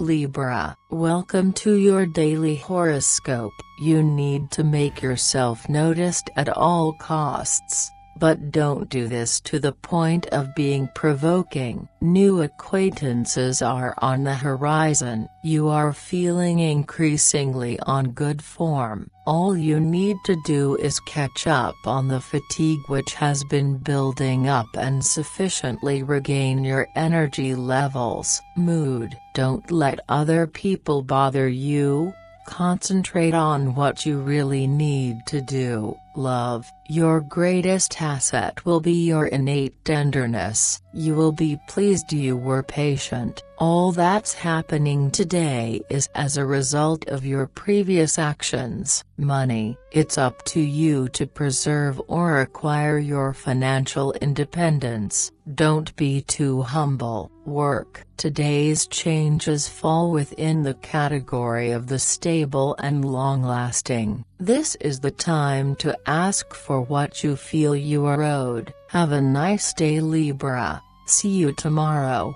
Libra, welcome to your daily horoscope. You need to make yourself noticed at all costs. But don't do this to the point of being provoking. New acquaintances are on the horizon. You are feeling increasingly on good form. All you need to do is catch up on the fatigue which has been building up and sufficiently regain your energy levels. Mood Don't let other people bother you. Concentrate on what you really need to do. Love, your greatest asset will be your innate tenderness. You will be pleased you were patient. All that's happening today is as a result of your previous actions. Money, it's up to you to preserve or acquire your financial independence. Don't be too humble. Work, today's changes fall within the category of the stable and long-lasting. This is the time to ask for what you feel you are owed. Have a nice day Libra, see you tomorrow.